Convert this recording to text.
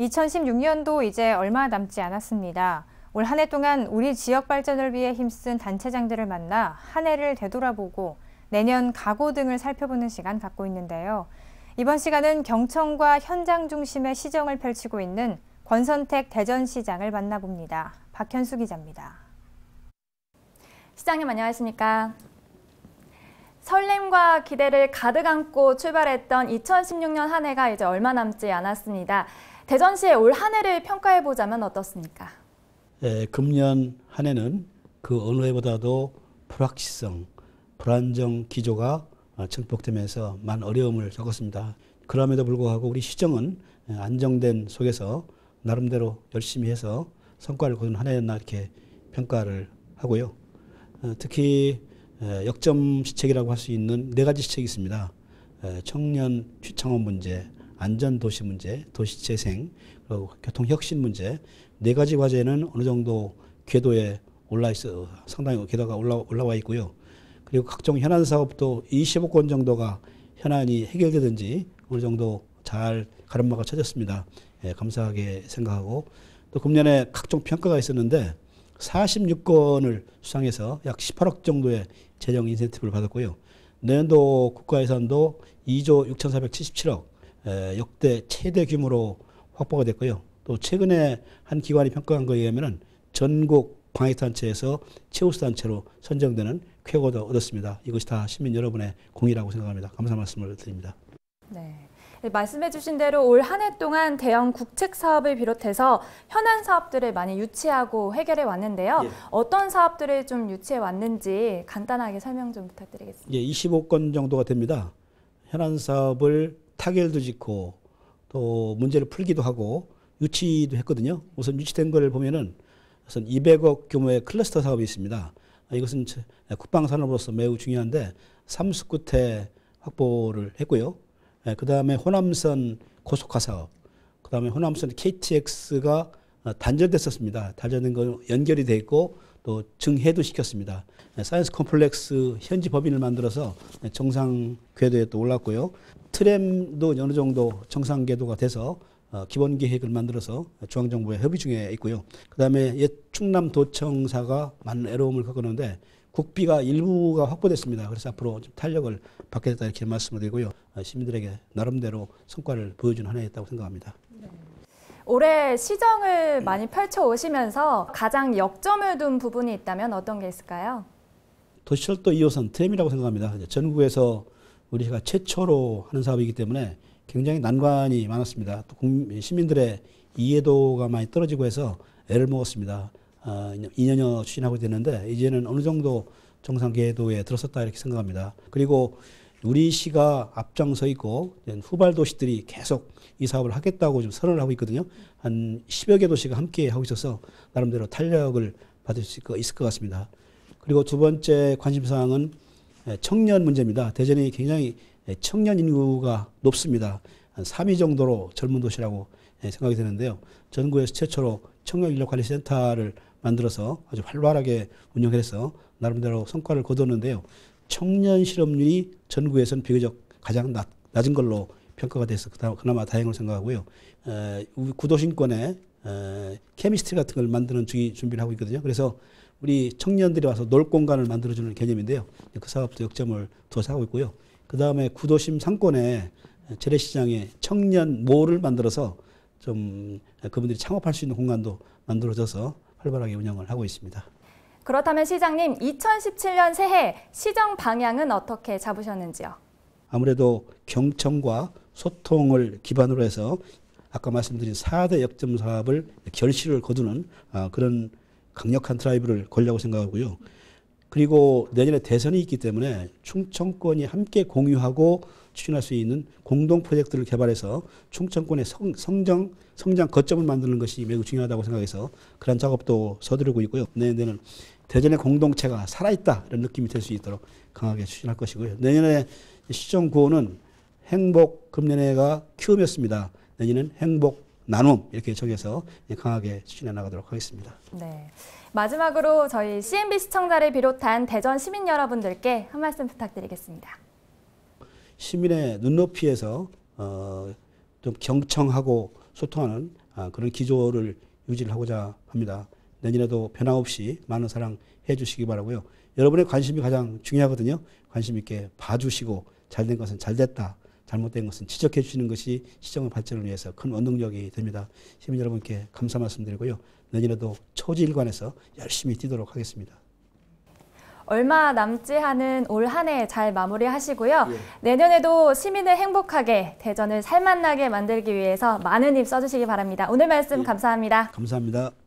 2016년도 이제 얼마 남지 않았습니다. 올 한 해 동안 우리 지역 발전을 위해 힘쓴 단체장들을 만나 한 해를 되돌아보고 내년 각오 등을 살펴보는 시간 갖고 있는데요. 이번 시간은 경청과 현장 중심의 시정을 펼치고 있는 권선택 대전시장을 만나봅니다. 박현수 기자입니다. 시장님 안녕하십니까? 설렘과 기대를 가득 안고 출발했던 2016년 한 해가 이제 얼마 남지 않았습니다. 대전시의 올 한 해를 평가해 보자면 어떻습니까? 예, 금년 한 해는 그 어느 해보다도 불확실성, 불안정 기조가 증폭되면서 많은 어려움을 겪었습니다. 그럼에도 불구하고 우리 시정은 안정된 속에서 나름대로 열심히 해서 성과를 거둔 한 해였나 이렇게 평가를 하고요. 어, 특히 역점 시책이라고 할 수 있는 네 가지 시책이 있습니다. 청년 취창원 문제, 안전 도시 문제, 도시 재생, 그리고 교통 혁신 문제 네 가지 과제는 어느 정도 궤도에 올라 있어 상당히 궤도가 올라 올라와 있고요. 그리고 각종 현안 사업도 25건 정도가 현안이 해결되든지 어느 정도 잘 가름막을 쳐졌습니다. 예, 감사하게 생각하고 또 금년에 각종 평가가 있었는데 46건을 수상해서 약 18억 정도의 재정 인센티브를 받았고요. 내년도 국가 예산도 2조 6,477억 에, 역대 최대 규모로 확보가 됐고요. 또 최근에 한 기관이 평가한 거에 의하면 전국 방역단체에서 최우수 단체로 선정되는 쾌거도 얻었습니다. 이것이 다 시민 여러분의 공이라고 생각합니다. 감사 말씀을 드립니다. 네. 네, 말씀해주신 대로 올 한 해 동안 대형 국책 사업을 비롯해서 현안 사업들을 많이 유치하고 해결해 왔는데요. 예. 어떤 사업들을 좀 유치해 왔는지 간단하게 설명 좀 부탁드리겠습니다. 예, 25건 정도가 됩니다. 현안 사업을 타결도 짓고 또 문제를 풀기도 하고 유치도 했거든요. 우선 유치된 걸 보면은 우선 200억 규모의 클러스터 사업이 있습니다. 이것은 국방 산업으로서 매우 중요한데 39태 확보를 했고요. 예, 그 다음에 호남선 고속화 사업, 그 다음에 호남선 KTX가 어, 단절됐었습니다. 단절된 거 연결이 돼 있고 또 증해도 시켰습니다. 예, 사이언스 컴플렉스 현지 법인을 만들어서 정상 궤도에 또 올랐고요. 트램도 어느 정도 정상 궤도가 돼서 어, 기본 계획을 만들어서 중앙정부에 협의 중에 있고요. 그 다음에 옛 충남 도청사가 많은 애로움을 겪었는데 국비가 일부가 확보됐습니다. 그래서 앞으로 좀 탄력을 받게 됐다 이렇게 말씀을 드리고요. 어, 시민들에게 나름대로 성과를 보여준 한 해였다고 생각합니다. 네. 올해 시정을 많이 펼쳐 오시면서 가장 역점을 둔 부분이 있다면 어떤 게 있을까요? 도시철도 2호선 트램이라고 생각합니다. 전국에서 우리가 최초로 하는 사업이기 때문에 굉장히 난관이 많았습니다. 또 시민들의 이해도가 많이 떨어지고 해서 애를 먹었습니다. 어, 2년여 추진하고 있는데 이제는 어느 정도 정상 궤도에 들어섰다 이렇게 생각합니다. 그리고 우리 시가 앞장서 있고 후발 도시들이 계속 이 사업을 하겠다고 좀 선언을 하고 있거든요. 한 10여 개 도시가 함께 하고 있어서 나름대로 탄력을 받을 수 있을 것 같습니다. 그리고 두 번째 관심 사항은 청년 문제입니다. 대전이 굉장히 청년 인구가 높습니다. 한 3위 정도로 젊은 도시라고 생각이 되는데요. 전국에서 최초로 청년 인력 관리 센터를 만들어서 아주 활발하게 운영해서 나름대로 성과를 거뒀는데요. 청년 실업률이 전국에서는 비교적 가장 낮, 낮은 걸로 평가가 돼서 그나마 다행으로 생각하고요. 에, 구도심권에 에, 케미스트리 같은 걸 만드는 주기 준비를 하고 있거든요. 그래서 우리 청년들이 와서 놀 공간을 만들어주는 개념인데요. 그 사업도 역점을 두어서 하고 있고요. 그 다음에 구도심 상권에 재래시장에 청년 몰을 만들어서 좀 그분들이 창업할 수 있는 공간도 만들어져서 활발하게 운영을 하고 있습니다. 그렇다면 시장님, 2017년 새해 시정 방향은 어떻게 잡으셨는지요? 아무래도 경청과 소통을 기반으로 해서 아까 말씀드린 4대 역점 사업을 결실을 거두는 아, 그런 강력한 드라이브를 걸려고 생각하고요. 그리고 내년에 대선이 있기 때문에 충청권이 함께 공유하고 추진할 수 있는 공동 프로젝트를 개발해서 충청권의 성, 성장 성장 거점을 만드는 것이 매우 중요하다고 생각해서 그런 작업도 서두르고 있고요. 내년에는 대전의 공동체가 살아있다 이런 느낌이 될수 있도록 강하게 추진할 것이고요. 내년에 시정 구호는 행복 금년회가 키움이었습니다. 내년은 행복 나눔 이렇게 정해서 강하게 추진해 나가도록 하겠습니다. 네. 마지막으로 저희 CNB 시청자를 비롯한 대전 시민 여러분들께 한 말씀 부탁드리겠습니다. 시민의 눈높이에서 어, 좀 경청하고 소통하는 아, 그런 기조를 유지를 하고자 합니다. 내년에도 변함없이 많은 사랑 해주시기 바라고요. 여러분의 관심이 가장 중요하거든요. 관심 있게 봐주시고 잘된 것은 잘됐다. 잘못된 것은 지적해 주시는 것이 시정의 발전을 위해서 큰 원동력이 됩니다. 시민 여러분께 감사 말씀드리고요. 내년에도 초지일관에서 열심히 뛰도록 하겠습니다. 얼마 남지 않은 올 한 해 잘 마무리하시고요. 예. 내년에도 시민을 행복하게 대전을 살맛나게 만들기 위해서 많은 힘 써주시기 바랍니다. 오늘 말씀 예. 감사합니다. 감사합니다.